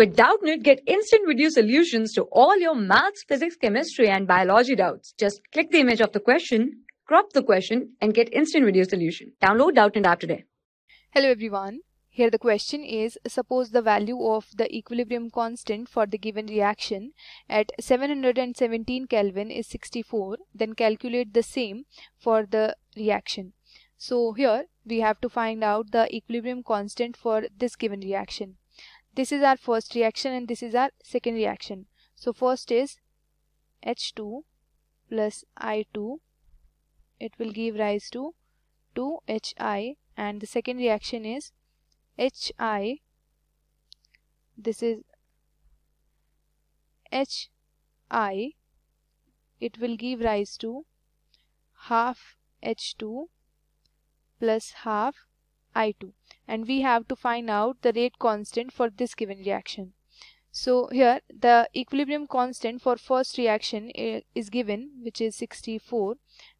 With Doubtnut, get instant video solutions to all your maths, physics, chemistry, and biology doubts. Just click the image of the question, crop the question, and get instant video solution. Download Doubtnut app today. Hello everyone. Here the question is suppose the value of the equilibrium constant for the given reaction at 717 Kelvin is 64 then calculate the same for the reaction. So here we have to find out the equilibrium constant for this given reaction. This is our first reaction and this is our second reaction. So first is H2 plus I2. It will give rise to 2HI and the second reaction is HI. This is HI. It will give rise to half H2 plus half I2 and we have to find out the rate constant for this given reaction. So here the equilibrium constant for first reaction is given which is 64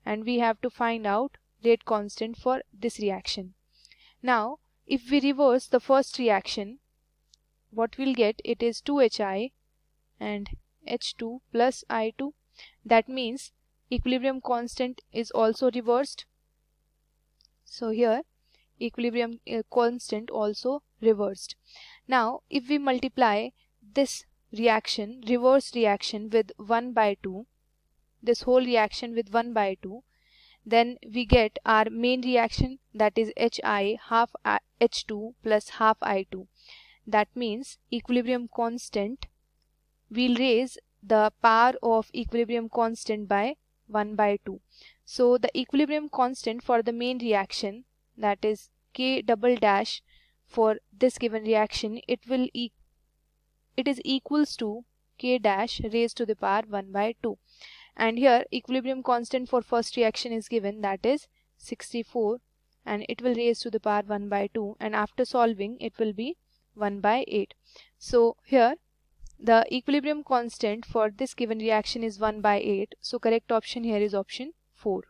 and we have to find out rate constant for this reaction. Now if we reverse the first reaction what we'll get it is 2HI and H2 plus I2 that means equilibrium constant is also reversed. So here equilibrium uh, constant also reversed. Now if we multiply this reaction reverse reaction with 1 by 2 this whole reaction with 1 by 2 then we get our main reaction that is HI half H2 plus half I2 that means equilibrium constant we'll raise the power of equilibrium constant by 1 by 2 so the equilibrium constant for the main reaction that is k double dash for this given reaction it will e it is equals to k dash raised to the power 1 by 2 and here equilibrium constant for first reaction is given that is 64 and it will raise to the power 1 by 2 and after solving it will be 1 by 8 so here the equilibrium constant for this given reaction is 1 by 8 so correct option here is option 4